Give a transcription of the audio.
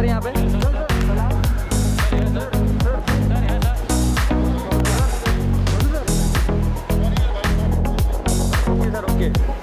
Sir यहाँ पे। Okay